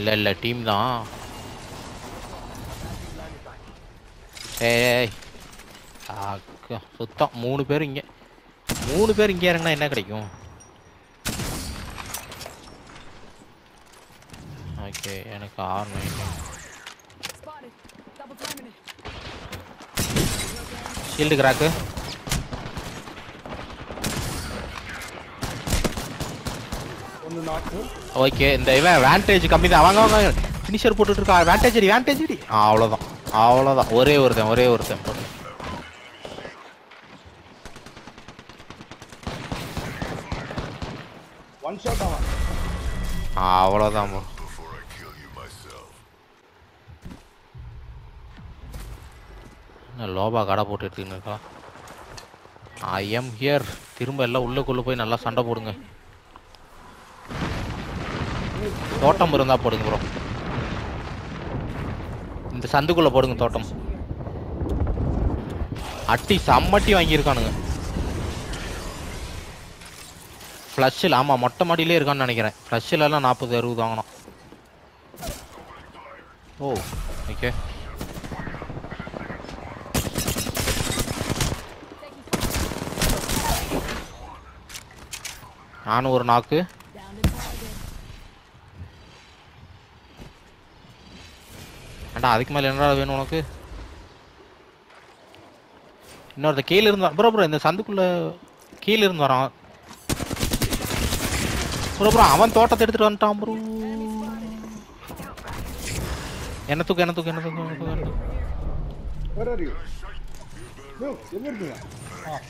இல்லை இல்லை டீம் தான். ஏய் அக்கா, சுத்தம். மூணு பேர் இங்கே. மூணு பேர் இங்கே இறங்கினா என்ன கிடைக்கும்? ஓகே எனக்கு ஆறு ஷீல்டு கிராக்கு ஒன்று நாட்டு ஓகே இந்த இவன் வேண்டேஜ் கம்மி தான். வாங்க வாங்க ஃபினிஷர் போட்டுட்டு இருக்கா வேண்டேஜ் அடி வேண்டேஜ் அடி அவ்வளோதான் அவ்வளோதான் ஒரே ஒருத்தன் ஒரே ஒருத்தன் போட்டு ஒன் ஷாட் அவன் ஆ அவ்வளோதான் லோபா கடை போட்டு எடுத்துக்கின்னு இருக்கா ஐ எம் ஹியர் திரும்ப எல்லாம் உள்ளுக்குள்ளே போய் நல்லா சண்டை போடுங்க. தோட்டம் இருந்தா போடுங்க ப்ரோ இந்த சந்துக்குள்ள போடுங்க தோட்டம். அட்டி செம்மட்டி வாங்கியிருக்கானுங்க. ஃப்ளஷ்ஷில் ஆமாம் மொட்டை மாடியிலே இருக்கான்னு நினைக்கிறேன். ஃப்ளஷ்ஷிலலாம் நாற்பது அறுபது வாங்கணும் ஓ ஓகே நானும் ஒரு நாக்கு. ஏண்டா அதுக்கு மேலே என்னடா வேணும் உனக்கு? இன்னொருத்த கீழே இருந்து ப்ரோ ப்ரோ இந்த சந்துக்குள்ள கீழே இருந்து வரான். ப்ரோ ப்ரோ அவன் தோட்டத்தை எடுத்துட்டு வந்துட்டான் ப்ரோ. என்ன தூக்கு என்ன தூக்கு என்ன தூக்கு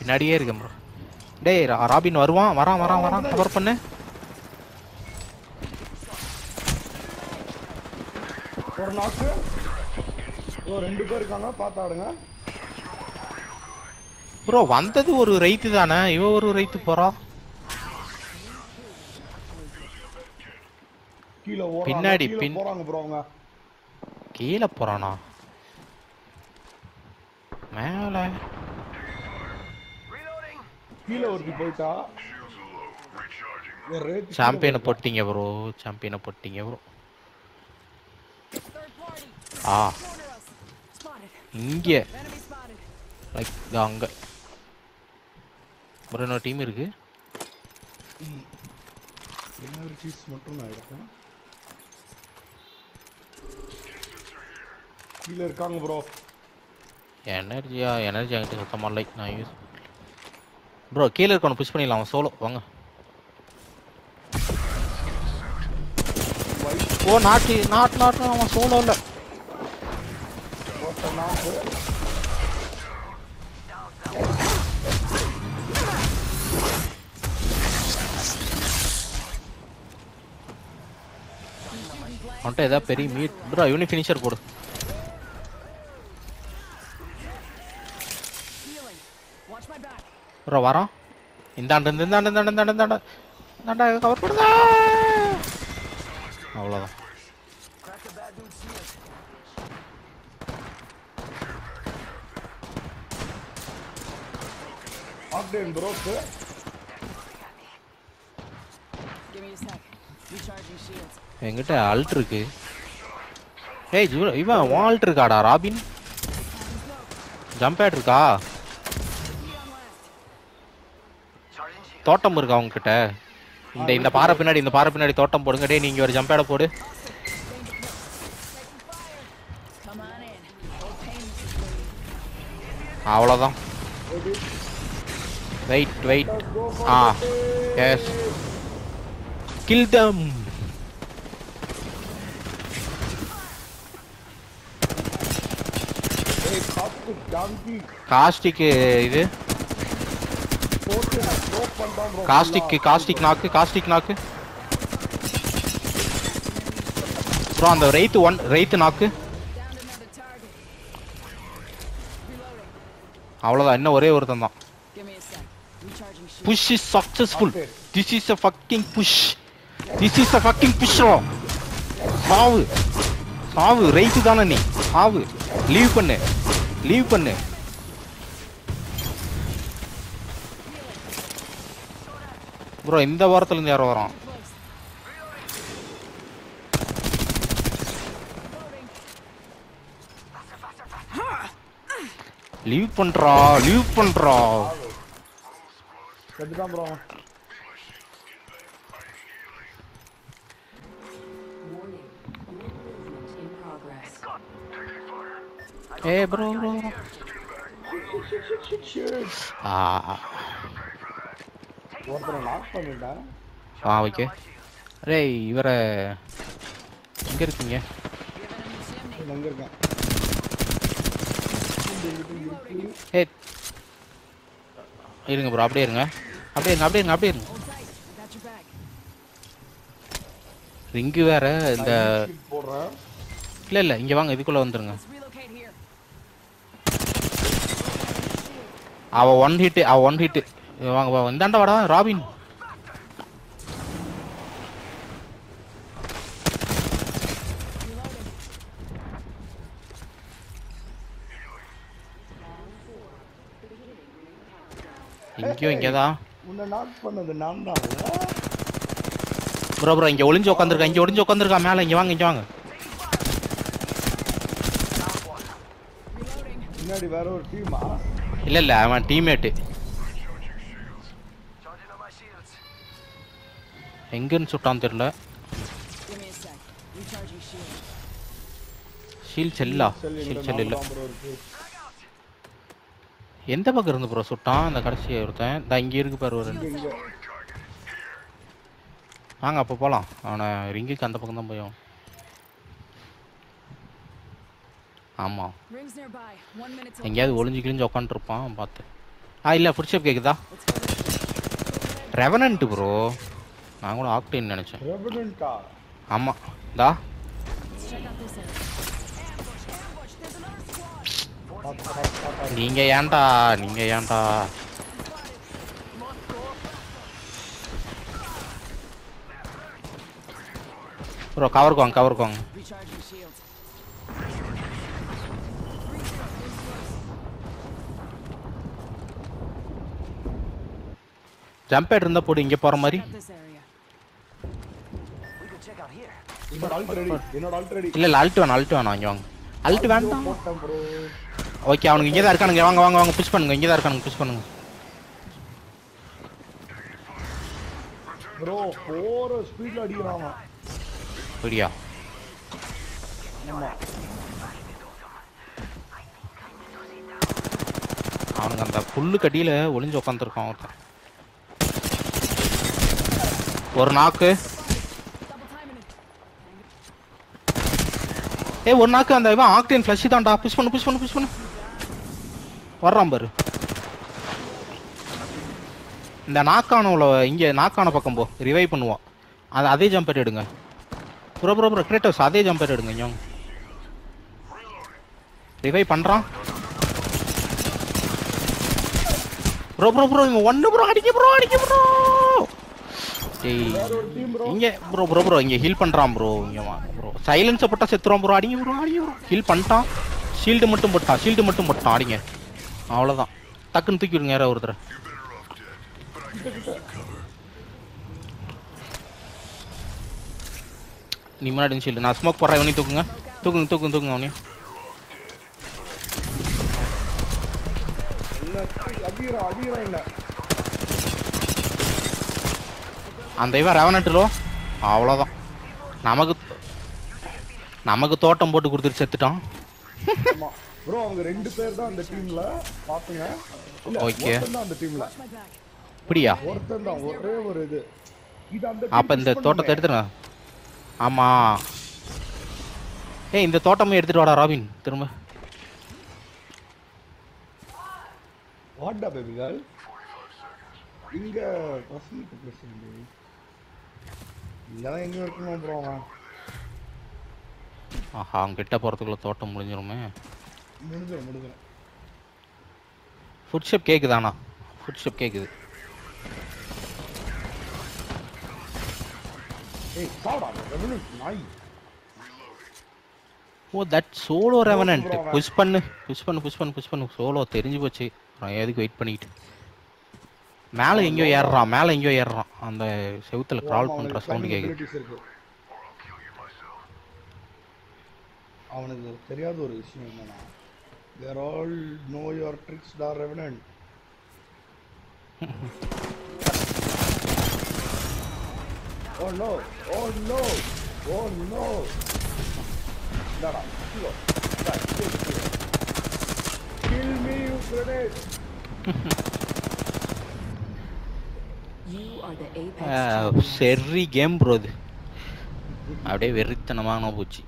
பின்னாடியே இருக்கேன் ப்ரோ. டேய் ராபின் வருவான் வரான் வரான் வரான். கவர் பண்ணு. ஒரு நாக்கு ஓ ரெண்டு பேர் இருக்காங்க பார்த்து ஆடுங்க. ப்ரோ வந்தது ஒரு ரைத்து தானே? இவ ஒரு ரைத்து போறா? கீழே ஓடுறாங்க பின்னாடி, கீழே பின்- போறாங்க ப்ரோ அவங்க. கீழே போறானா? மேலே. கீழே ஒருத்தி போயிட்டா. சாம்பியனை. போட்டீங்க ப்ரோ சாம்பியனை போட்டீங்க ப்ரோ. ஆ. இங்கே. லைக் அங்கே. ப்ரோ இன்னொரு டீம் இருக்கு. ஒரு மட்டும் நான் கீழே இருக்காங்க ப்ரோ எனர்ஜியா எனர்ஜி ஆகிட்டு சுத்தமாக லைக் நான் யூஸ் ப்ரோ கீழே இருக்கணும் புஷ் பண்ணிடலாம். அவன் சோலோ வாங்க. ஓ நாட்டு நாட் நாட் அவன் சோலோ இல்லை. But not good. அவன்கிட்ட ஏதாவது பெரிய மீட் ப்ரோ யூனி ஃபினிஷர் போடு ப்ரோ வரோம் இந்தாண்டு இருந்து இந்தாண்டு இந்தாண்டு இந்தாண்டு இந்தாண்டு இந்தாண்டா கவர் பண்ணுதா அவ்வளோதான் Recharging shields. என்கிட்ட அல்ட் இருக்கு. ஏய் ஜூ- இவன் உன் அல்ட் இருக்காடா ராபின்? ஜம்ப் பேட் இருக்கா? தோட்டம் இருக்கா உங்ககிட்ட இந்த இந்த பாறை பின்னாடி இந்த பாறை பின்னாடி தோட்டம் போடுங்க. டேய் நீங்க ஒரு ஜம்ப் பேட. போடு. அவ்வளோதான் வெயிட் வெயிட் ஆ எஸ் கில் தம் ஏய் காத்து டாங்கி காஸ்டிக் இது. ப்ரோ காஸ்டிக் நாக்கு காஸ்டிக் நாக்கு ப்ரோ அந்த ரைத்து ஒன் ரைத்து நாக்கு. அவ்வளோதான் இன்னும் ஒரே ஒருத்தன் தான். Push is successful. This is a fucking push. This is a fucking push ரோ. சாவு. சாவு ரைட் தான நீ. சாவு. லீவ் பண்ணு. லீவ் பண்ணு. ப்ரோ இந்த வாரத்துல இருந்து யாரோ வரான். லீவ் பண்றா, லீவ் பண்றா. செத்துட்டான் bro Warning. Movement in progress. ஏ ப்ரோ ப்ரோ ஆ. ஒருத்தரை லாக் பண்ணிட்டேன் ஆ ஓகே ரேய் இவரை எங்க இருக்கீங்க? எங்க இருக்கேன். ஏ இருங்க ப்ரோ அப்படியே இருங்க. அப்படியே அப்படியே அப்படியே ரிங்கு வேற இந்த இல்ல இல்ல இங்க வாங்க இதுக்குள்ள வந்துருங்க. அவ ஒன் ஹிட் அவ ஒன் ஹிட் வாங்க வாங்க இந்தாண்ட வாடா ராபின். இங்கேயும் இங்கேதான். உன்னை பண்ணது நான் தான் ப்ரோ ப்ரோ இங்க ஒளிஞ்சு உட்காந்துருக்கா இங்க ஒளிஞ்சு உட்காந்துருக்கா மேல இங்க வாங்க இங்க வாங்க. பின்னாடி வேற ஒரு டீமா இல்ல இல்ல அவன் டீம்மேட்டு எங்கன்னு சுட்டான்னு தெரியல. ஷீல் செல்லா? செல் ஷீல் எங்க செல் இல்ல நான் ப்ரோ இருக்கு எந்த பக்கம் இருந்து ப்ரோ சுட்டான் அந்த கடைசி ஒருத்தன். இந்த இங்க இருக்கு பாரு ஒரு வாங்க அப்போ போலாம். அவனை ரிங்குக்கு அந்த பக்கம் தான் போயும் ஆமா. Rings nearby. One minute till. எங்கேயாவது ஒளிஞ்சு கிழிஞ்சு உட்காந்துருப்பான் பார்த்து. ஆ இல்லை ஃபுட்ஷப் கேக்குதா? Let's go. This way. Revenant bro நான் கூட ஆக்டேன்னு நினச்சேன். ரெவனன்ட்டா ஆமாம் தா. நீங்கள் ஏன்டா நீங்கள் ஏன்டா? ப்ரோ கவருக்கு வாங்க Recharging shields. ஜம்ப் பேட் இருந்தால் போடு இங்கே போகிற மாதிரி. இல்லை இல்லை வேணாம் அல்ட்டு வேணாம் இங்கே வாங்க. அல்ட்டு வேண்டாம். ஓகே அவனுக்கு இங்கே தான் இருக்கானுங்க. வாங்க வாங்க வாங்க புஷ் பண்ணுங்க. இங்கே தான் இருக்கானுங்க புஷ் பண்ணுங்க. ப்ரோ போற ஸ்பீட்ல அடிக்கிறான் அவன். அப்படியா? ஆமா. அவனுக்கு அந்த புல்லு கடியில் ஒளிஞ்சு உட்காந்துருக்கான் ஒருத்தன். ஒரு நாக்கு. ஏய் ஒரு நாக்கு அந்த இவன் ஆக்டேன் ஃப்ளஷ் தான்டா. புஷ் பண்ணு புஷ் பண்ணு புஷ் பண்ணு. வர்றான் பாரு. இந்த நாக்கானவுல இங்கே நாக்கான பக்கம் போ. ரிவைவ் பண்ணுவான். அது அதே ஜம்பர் எடுங்க. ப்ரோ ப்ரோ ப்ரோ கிரேட்டர்ஸ் அதே ஜம்பர் எடுங்க இங்க. ரிவைவ் பண்ணுறான் ப்ரோ ப்ரோ ப்ரோ இங்க ஒன்று ப்ரோ அடிக்க ப்ரோ அடிக்க ப்ரோ இங்கே ப்ரோ ப்ரோ ப்ரோ இங்கே ஹீல் பண்ணுறான் ப்ரோ இங்கே ப்ரோ சைலன்ஸை போட்டால் செத்துறோம் ப்ரோ அடிங்க ப்ரோ அடிங்க ப்ரோ ஹீல் பண்ணிட்டான். ஷீல்டு மட்டும் போட்டான். ஷீல்டு மட்டும் போட்டான். அடிங்க. அவ்வளோதான் டக்குன்னு தூக்கி விடுங்க யாரோ ஒருத்தர். நீ முன்னாடி ஷீல்டு நான் ஸ்மோக் போடுறேன் இவனையும் தூக்குங்க. தூக்குங்க தூக்குங்க தூக்குங்க அவனையும். அந்த இவன் ரெவனட்டுலோ அவ்வளோதான் நமக்கு நமக்கு தோட்டம் போட்டு கொடுத்துட்டு செத்துட்டான். ப்ரோ அவங்க ரெண்டு பேர் தான் அந்த டீம்ல பாத்துங்க. தான் அந்த டீம்ல. இப்படியா ஒருத்தன் தான் ஒரே ஒரு இது. இது அந்த அப்ப இந்த தோட்டத்தை எடுத்துருங்க ஆமா. ஏய் இந்த தோட்டமே எடுத்துட்டு வாடா ராபின். திரும்ப. வாட்டா பேபி கேர்ள் இங்க பசங்க பிரச்சனை இங்கதான் எங்க இருக்கணும் ப்ரோ அவன். ஆஹா அவங்க கிட்ட போறதுக்குள்ள தோட்டம் முடிஞ்சிருமே. முடிஞ்சிடும் முடிஞ்சிடும் ஃபுட் ஷெப் கேக்குதாண்ணா? ஃபுட் ஷெப் கேக்குது. ஏய் சாடா ரெவனன்ட் நாய் ஓ தட் சோலோ ரெவனன்ட். புஷ் பண்ணு புஷ் பண்ணு புஷ் பண்ணு புஷ் பண்ணு. சோலோ தெரிஞ்சு போச்சு. நான் எதுக்கு வெயிட் பண்ணிக்கிட்டு மேலே எங்கேயோ ஏறுறான் மேலே எங்கேயோ ஏறுறான். அந்த செவுத்துல கிரால் பண்ற சவுண்ட் கேக்குது. அவனுக்கு தெரியாத ஒரு விஷயம் என்னன்னா They're all know your tricks, da Revenant. oh no! Oh no! Oh no! Kill That, kill, kill. Kill me, you grenade! You are the apex game bro இது அப்படியே வெறித்தனமான போச்சு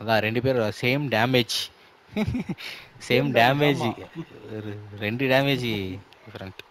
అదా రెండు పేరు సేమ్ డ్యామేజ్. సేమ్ డ్యామేజ్ రెండు damage. Different